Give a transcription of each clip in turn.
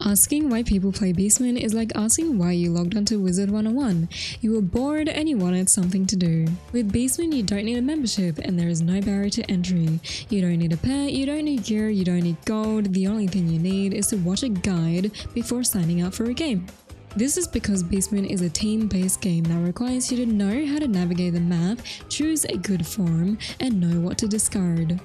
Asking why people play Beastmoon is like asking why you logged onto Wizard 101. You were bored and you wanted something to do. With Beastmoon, you don't need a membership and there is no barrier to entry. You don't need a pet, you don't need gear, you don't need gold. The only thing you need is to watch a guide before signing up for a game. This is because Beastmoon is a team-based game that requires you to know how to navigate the map, choose a good form, and know what to discard.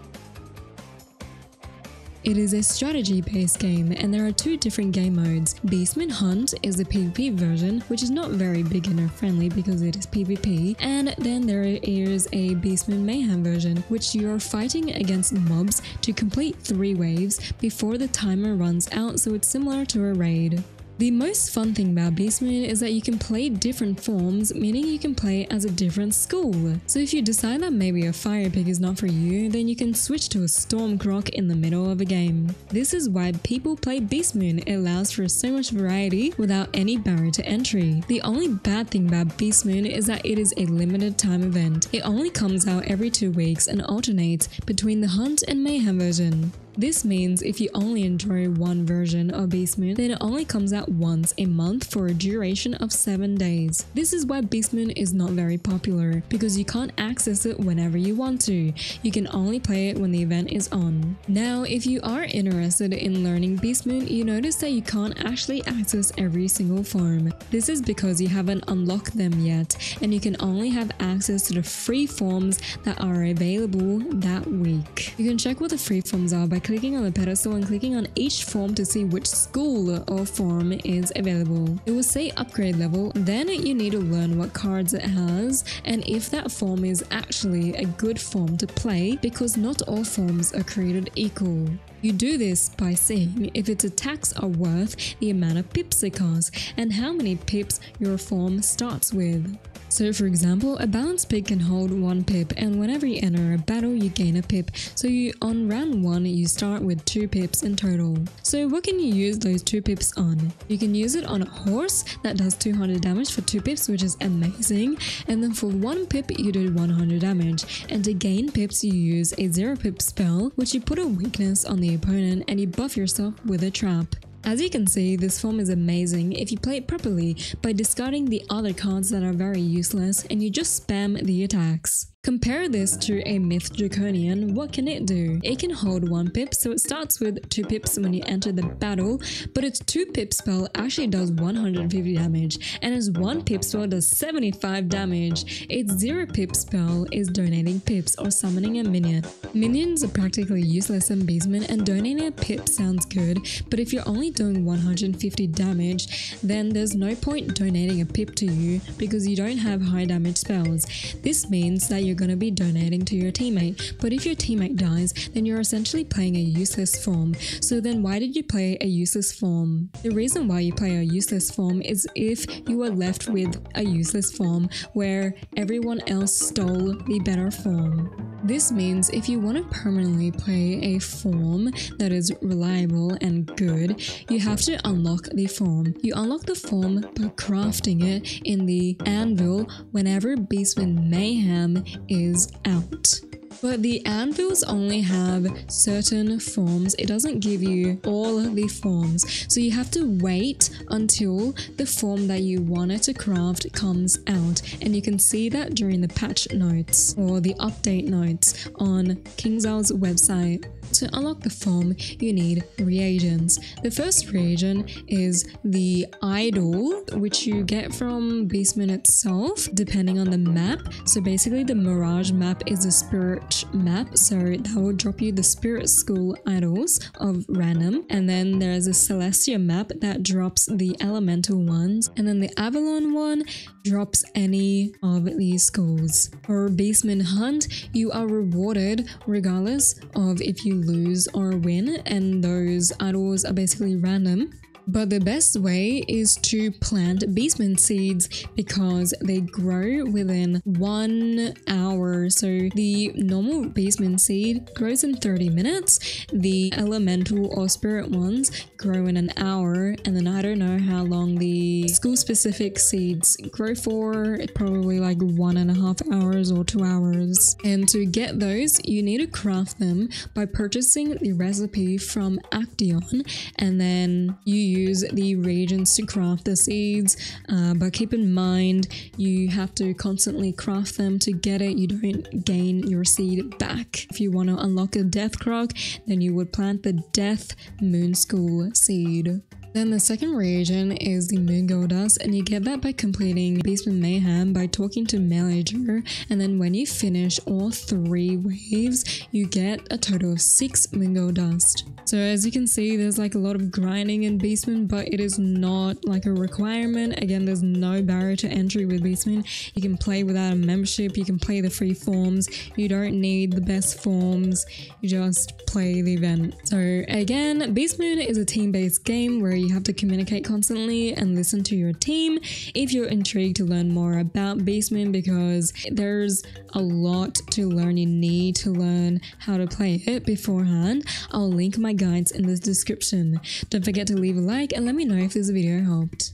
It is a strategy-based game and there are two different game modes. Beastmoon Hunt is the PvP version, which is not very beginner friendly because it is PvP, and then there is a Beastmoon Mayhem version, which you are fighting against mobs to complete three waves before the timer runs out so it's similar to a raid. The most fun thing about Beastmoon is that you can play different forms, meaning you can play as a different school. So if you decide that maybe a fire pig is not for you, then you can switch to a storm croc in the middle of a game. This is why people play Beastmoon, it allows for so much variety without any barrier to entry. The only bad thing about Beastmoon is that it is a limited time event. It only comes out every two weeks and alternates between the Hunt and Mayhem version. This means if you only enjoy one version of Beastmoon, then it only comes out once a month for a duration of 7 days. This is why Beastmoon is not very popular, because you can't access it whenever you want to. You can only play it when the event is on. Now, if you are interested in learning Beastmoon, you notice that you can't actually access every single form. This is because you haven't unlocked them yet, and you can only have access to the free forms that are available that week. You can check what the free forms are by clicking on the pedestal and clicking on each form to see which school or form is available. It will say upgrade level, then you need to learn what cards it has and if that form is actually a good form to play because not all forms are created equal. You do this by seeing if its attacks are worth the amount of pips it costs and how many pips your form starts with. So for example, a balanced pig can hold 1 pip and whenever you enter a battle you gain a pip, so you on round 1 you start with 2 pips in total. So what can you use those 2 pips on? You can use it on a horse that does 200 damage for 2 pips which is amazing, and then for 1 pip you do 100 damage, and to gain pips you use a 0 pip spell which you put a weakness on the opponent and you buff yourself with a trap. As you can see, this form is amazing if you play it properly by discarding the other cards that are very useless and you just spam the attacks. Compare this to a Myth Draconian, what can it do? It can hold 1 pip, so it starts with 2 pips when you enter the battle, but its 2 pip spell actually does 150 damage, and its 1 pip spell does 75 damage. Its 0 pip spell is donating pips or summoning a minion. Minions are practically useless in Beastmoon and donating a pip sounds good, but if you're only doing 150 damage, then there's no point donating a pip to you because you don't have high damage spells. This means that you're you're going to be donating to your teammate. But if your teammate dies, then you're essentially playing a useless form. So then why did you play a useless form? The reason why you play a useless form is if you are left with a useless form where everyone else stole the better form. This means if you want to permanently play a form that is reliable and good, you have to unlock the form. You unlock the form by crafting it in the anvil whenever Beastmoon Mayhem is out. But the anvils only have certain forms. It doesn't give you all the forms. So you have to wait until the form that you wanted to craft comes out. And you can see that during the patch notes or the update notes on KingsIsle's website. To unlock the form, you need reagents. The first reagent is the idol, which you get from Beastmoon itself, depending on the map. So basically the Mirage map is a spirit map, so that will drop you the spirit school idols of random. And then there's a Celestia map that drops the elemental ones. And then the Avalon one drops any of these schools. For Beastmoon Hunt, you are rewarded regardless of if you lose or win, and those idols are basically random. But the best way is to plant beastmoon seeds because they grow within one hour. So the normal beastmoon seed grows in 30 minutes. The elemental or spirit ones grow in an hour. And then I don't know how long the school specific seeds grow for. Probably like one and a half hours or two hours. And to get those, you need to craft them by purchasing the recipe from Acteon and then you use the reagents to craft the seeds, uh, but keep in mind you have to constantly craft them to get it. You don't gain your seed back. If you want to unlock a death croc, then you would plant the death moon school seed. Then the second reagent is the Moon Dust, and you get that by completing beastmoon Mayhem by talking to Melager. And then when you finish all three waves, you get a total of six Moon Dust. So as you can see, there's like a lot of grinding in beastmoon but it is not like a requirement. Again, there's no barrier to entry with beastmoon. You can play without a membership, you can play the free forms, you don't need the best forms, you just play the event. So again, beastmoon is a team-based game where you have to communicate constantly and listen to your team if you're intrigued to learn more about Beastmoon because there's a lot to learn. You need to learn how to play it beforehand. I'll link my guides in the description. Don't forget to leave a like and let me know if this video helped.